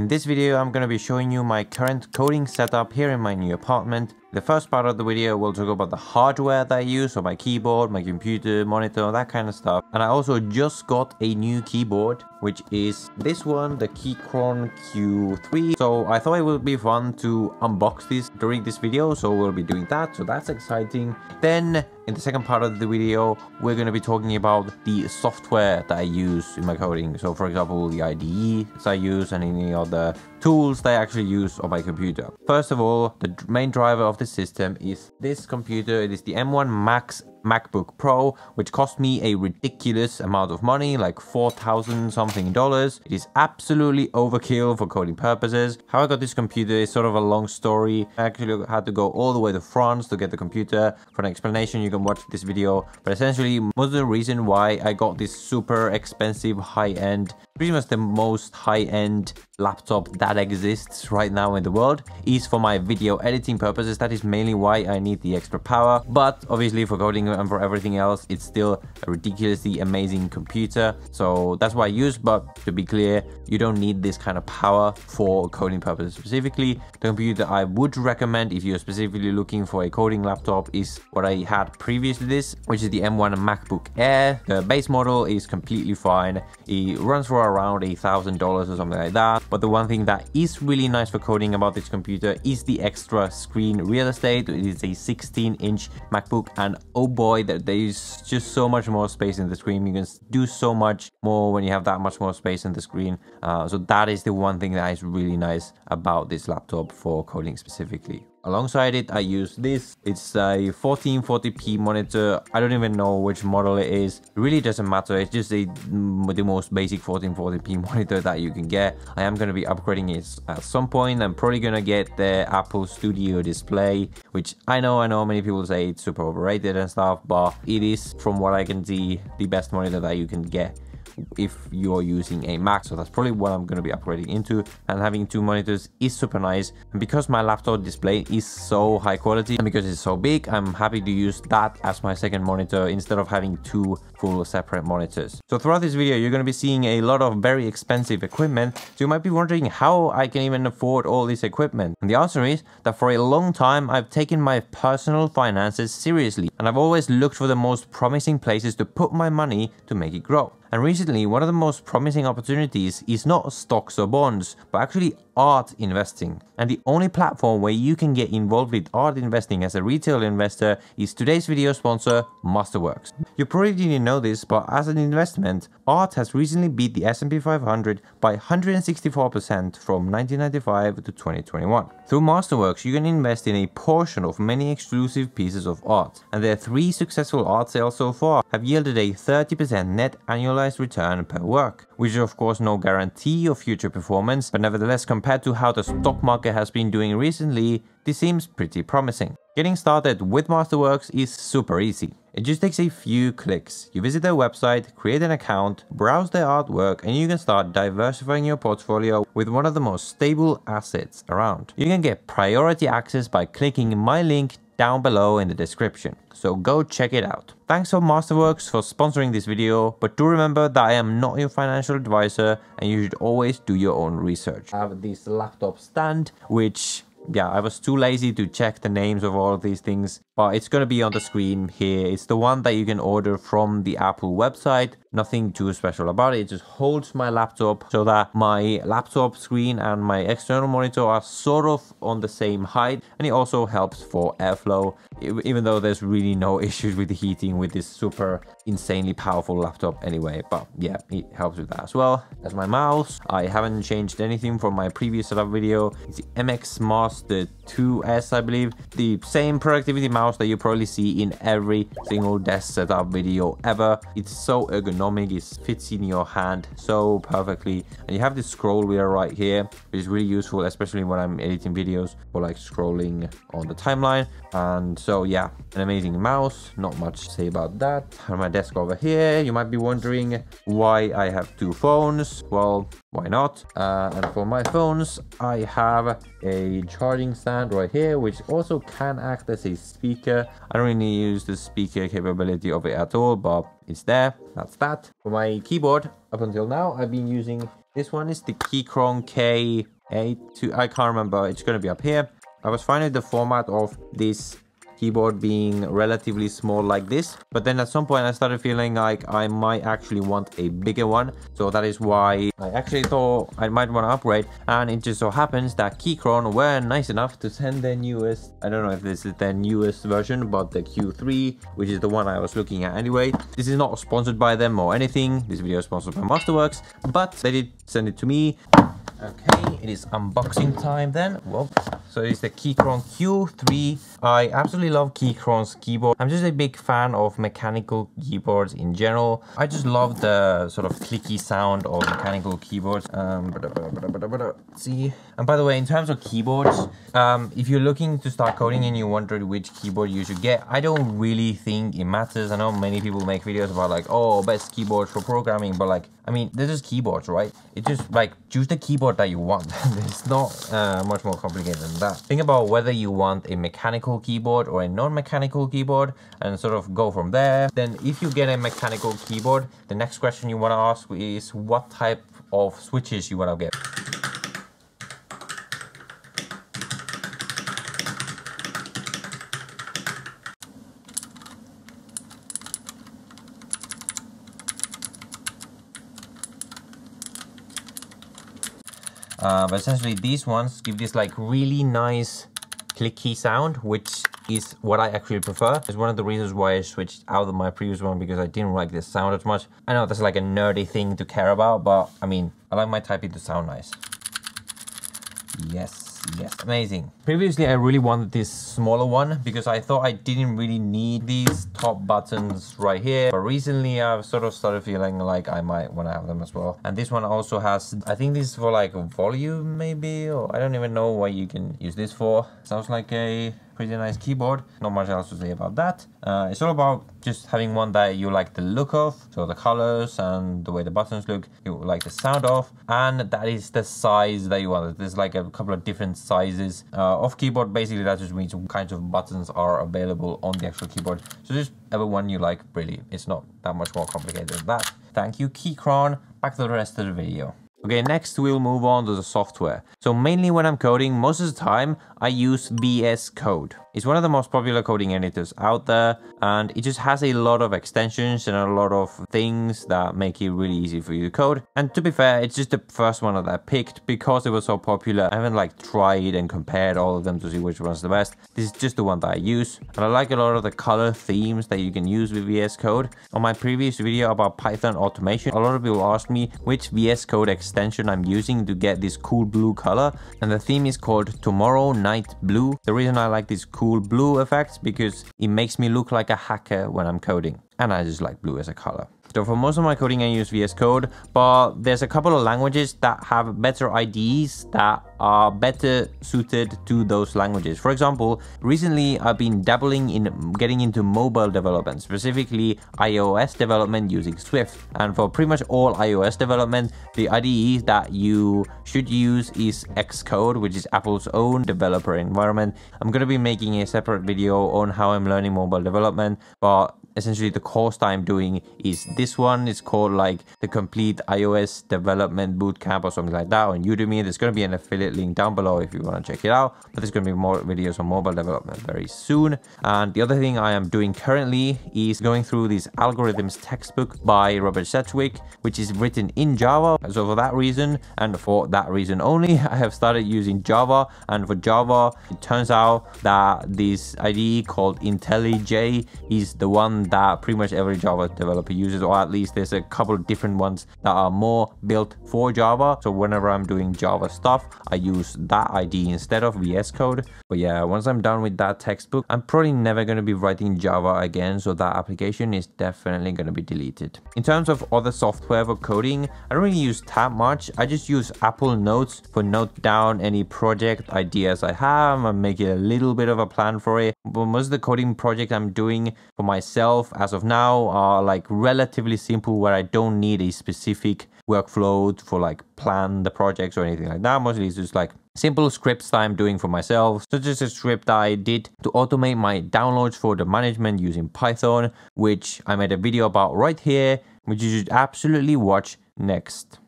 In this video, I'm going to be showing you my current coding setup here in my new apartment. The first part of the video will talk about the hardware that I use, so my keyboard, my computer, monitor, that kind of stuff. And I also just got a new keyboard, which is this one, the Keychron Q3. So I thought it would be fun to unbox this during this video, so we'll be doing that, so that's exciting. Then in the second part of the video, we're going to be talking about the software that I use in my coding. So for example, the IDE I use and any other tools that I actually use on my computer. First of all, the main driver of the system is this computer. It is the M1 Max MacBook Pro, which cost me a ridiculous amount of money, like 4,000 something dollars. It is absolutely overkill for coding purposes. How I got this computer is sort of a long story. I actually had to go all the way to France to get the computer. For an explanation, you can watch this video. But essentially, most of the reason why I got this super expensive high-end pretty much the most high-end laptop that exists right now in the world. Is for my video editing purposes. That is mainly why i need the extra power. But obviously for coding and for everything else it's still a ridiculously amazing computer. So that's why i use. But to be clear you don't need this kind of power for coding purposes specifically. The computer i would recommend if you're specifically looking for a coding laptop is what i had previously this which is the m1 macbook air. The base model is completely fine. It runs for around a thousand dollars or something like that. But the one thing that is really nice for coding about this computer is the extra screen real estate. It is a 16 inch macbook and oh boy there is just so much more space in the screen. You can do so much more when you have that much more space in the screen. Uh, so that is the one thing that is really nice about this laptop for coding specifically Alongside it, I use this. It's a 1440p monitor. I don't even know which model it is. It really doesn't matter. It's just a, mm, the most basic 1440p monitor that you can get. I am going to be upgrading it at some point. I'm probably going to get the Apple Studio display, which I know, I know many people say it's super overrated and stuff, but it is, from what I can see, the best monitor that you can get if you're using a Mac. So that's probably what I'm going to be upgrading into. And having two monitors is super nice. And because my laptop display is so high quality and because it's so big, I'm happy to use that as my second monitor instead of having two full separate monitors. So throughout this video, you're going to be seeing a lot of very expensive equipment. So you might be wondering how I can even afford all this equipment. And the answer is that for a long time, I've taken my personal finances seriously. And I've always looked for the most promising places to put my money to make it grow. And recently, one of the most promising opportunities is not stocks or bonds, but actually art investing. And the only platform where you can get involved with art investing as a retail investor is today's video sponsor, Masterworks. You probably didn't know this, but as an investment, art has recently beat the S&P 500 by 164% from 1995 to 2021. Through Masterworks, you can invest in a portion of many exclusive pieces of art, and their three successful art sales so far have yielded a 30% net annualized return per work, which is of course no guarantee of future performance, but nevertheless compared to how the stock market has been doing recently, this seems pretty promising. Getting started with Masterworks is super easy. It just takes a few clicks. You visit their website, create an account, browse their artwork, and you can start diversifying your portfolio with one of the most stable assets around. You can get priority access by clicking my link down below in the description, so go check it out. Thanks for Masterworks for sponsoring this video, but do remember that I am not your financial advisor and you should always do your own research. I have this laptop stand, which yeah, I was too lazy to check the names of all of these things, but it's going to be on the screen here. It's the one that you can order from the Apple website. Nothing too special about it. It just holds my laptop so that my laptop screen and my external monitor are sort of on the same height. And it also helps for airflow, even though there's really no issues with the heating with this super insanely powerful laptop anyway. But yeah, it helps with that as well. That's my mouse. I haven't changed anything from my previous setup video. It's the MX Master 2S, I believe. The same productivity mouse that you probably see in every single desk setup video ever. It's so ergonomic, it fits in your hand so perfectly. And you have this scroll wheel right here, which is really useful, especially when I'm editing videos or like scrolling on the timeline. And so yeah, an amazing mouse, not much to say about that. On my desk over here, you might be wondering why I have two phones. Well, why not? Uh, and for my phones, I have a charging stand right here, which also can act as a speaker. I don't really use the speaker capability of it at all, but it's there. That's that. For my keyboard, up until now, I've been using This one is the Keychron K8. I can't remember. It's going to be up here. I was finding the format of this keyboard being relatively small like this but then at some point i started feeling like i might actually want a bigger one. So that is why i actually thought i might want to upgrade and it just so happens that keychron were nice enough to send their newest i don't know if this is their newest version but the q3 which is the one i was looking at anyway. This is not sponsored by them or anything. This video is sponsored by masterworks but they did send it to me Okay, it is unboxing time then. Well, so it's the Keychron Q3. I absolutely love Keychron's keyboard. I'm just a big fan of mechanical keyboards in general. I just love the sort of clicky sound of mechanical keyboards. Um, see. And by the way, in terms of keyboards, um, if you're looking to start coding and you wonder which keyboard you should get, I don't really think it matters. I know many people make videos about like, oh, best keyboards for programming, but like, I mean, this is keyboards, right? It just like choose the keyboard that you want. it's not uh, much more complicated than that. Think about whether you want a mechanical keyboard or a non-mechanical keyboard and sort of go from there. Then if you get a mechanical keyboard, the next question you want to ask is what type of switches you want to get. Uh, but essentially these ones give this like really nice clicky sound, which is what I actually prefer. It's one of the reasons why I switched out of my previous one because I didn't like this sound as much. I know that's like a nerdy thing to care about, but I mean, I like my typing to sound nice. Yes. Yes, amazing. Previously, I really wanted this smaller one because I thought I didn't really need these top buttons right here. But recently, I've sort of started feeling like I might want to have them as well. And this one also has, I think this is for like volume maybe, or I don't even know what you can use this for. Sounds like a pretty nice keyboard. Not much else to say about that. Uh, it's all about just having one that you like the look of, so the colors and the way the buttons look, you like the sound of, and that is the size that you want. There's like a couple of different sizes uh, of keyboard. Basically, that just means what kinds of buttons are available on the actual keyboard. So just ever one you like, really. It's not that much more complicated than that. Thank you, Keychron. Back to the rest of the video. Okay, next we'll move on to the software. So mainly when I'm coding, most of the time, I use VS Code. It's one of the most popular coding editors out there and it just has a lot of extensions and a lot of things that make it really easy for you to code. And to be fair, it's just the first one that I picked because it was so popular. I haven't like tried and compared all of them to see which one's the best. This is just the one that I use. And I like a lot of the color themes that you can use with VS Code. On my previous video about Python automation, a lot of people asked me which VS Code extension I'm using to get this cool blue color. And the theme is called Tomorrow Night Blue. The reason I like this cool blue effect because it makes me look like a hacker when I'm coding. And I just like blue as a color. So for most of my coding, I use VS Code, but there's a couple of languages that have better IDEs that are better suited to those languages. For example, recently I've been dabbling in getting into mobile development, specifically iOS development using Swift. And for pretty much all iOS development, the IDE that you should use is Xcode, which is Apple's own developer environment. I'm going to be making a separate video on how I'm learning mobile development, but essentially the course I'm doing is this one. It's called like the complete iOS development bootcamp or something like that on Udemy. There's going to be an affiliate link down below if you want to check it out. But there's going to be more videos on mobile development very soon. And the other thing I am doing currently is going through this algorithms textbook by Robert Sedgewick, which is written in Java. So for that reason and for that reason only, I have started using Java. And for Java, it turns out that this IDE called IntelliJ is the one that pretty much every Java developer uses, or at least there's a couple of different ones that are more built for Java. So whenever I'm doing Java stuff, I use that ID instead of VS Code. But yeah, once I'm done with that textbook, I'm probably never going to be writing Java again. So that application is definitely going to be deleted. In terms of other software for coding, I don't really use that much. I just use Apple Notes for note down any project ideas I have and make a little bit of a plan for it. But most of the coding project I'm doing for myself as of now are like relatively simple where I don't need a specific workflow for like plan the projects or anything like that. Mostly it's just like simple scripts that I'm doing for myself, such as a script I did to automate my downloads for the management using Python, which I made a video about right here, which you should absolutely watch next.